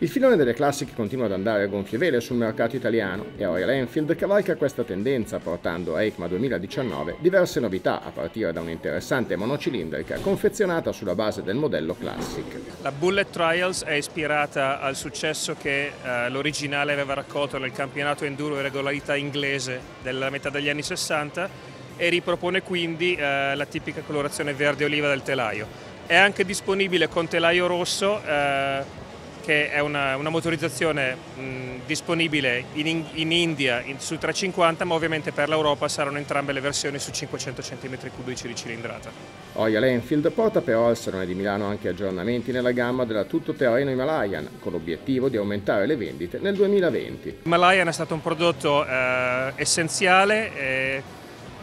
Il filone delle classiche continua ad andare a gonfie vele sul mercato italiano e Royal Enfield cavalca questa tendenza portando a EICMA 2019 diverse novità a partire da un'interessante monocilindrica confezionata sulla base del modello Classic. La Bullet Trials è ispirata al successo che eh, l'originale aveva raccolto nel campionato enduro e regolarità inglese della metà degli anni 60 e ripropone quindi eh, la tipica colorazione verde oliva del telaio. È anche disponibile con telaio rosso eh, che è una, una motorizzazione mh, disponibile in, in India in, su 350 ma ovviamente per l'Europa saranno entrambe le versioni su 500 cm3 di cilindrata. Royal Enfield porta però al Salone di Milano anche aggiornamenti nella gamma della tutto terreno Himalayan con l'obiettivo di aumentare le vendite nel 2020. Himalayan è stato un prodotto eh, essenziale e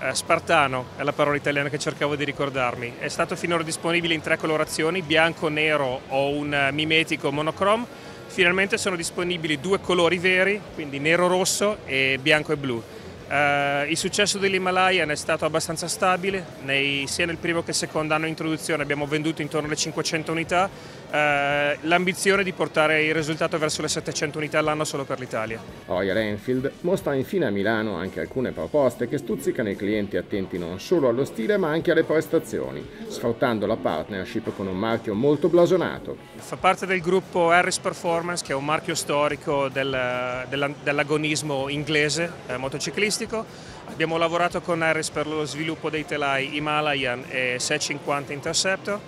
eh, spartano è la parola italiana che cercavo di ricordarmi. È stato finora disponibile in tre colorazioni, bianco, nero o un eh, mimetico monochrome. Finalmente sono disponibili due colori veri, quindi nero-rosso e bianco e blu. Uh, il successo dell'Himalayan è stato abbastanza stabile, nei, sia nel primo che nel secondo anno di introduzione abbiamo venduto intorno alle 500 unità, uh, l'ambizione di portare il risultato verso le 700 unità all'anno solo per l'Italia. Royal Enfield mostra infine a Milano anche alcune proposte che stuzzicano i clienti attenti non solo allo stile ma anche alle prestazioni, sfruttando la partnership con un marchio molto blasonato. Fa parte del gruppo Harris Performance che è un marchio storico del, dell'agonismo inglese eh, motociclistico turistico. Abbiamo lavorato con Harris per lo sviluppo dei telai Himalayan e 650 Interceptor.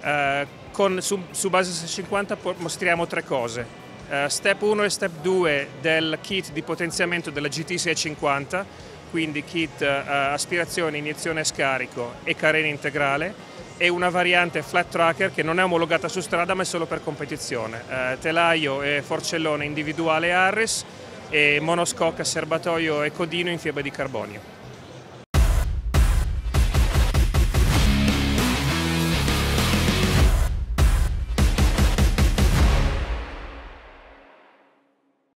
Eh, con, su, su, base 650 mostriamo tre cose. Uh, step 1 e step 2 del kit di potenziamento della GT650, quindi kit uh, aspirazione, iniezione e scarico e carena integrale e una variante flat tracker che non è omologata su strada ma è solo per competizione. Uh, telaio e forcellone individuale Harris e monoscocca, serbatoio e codino in fibra di carbonio.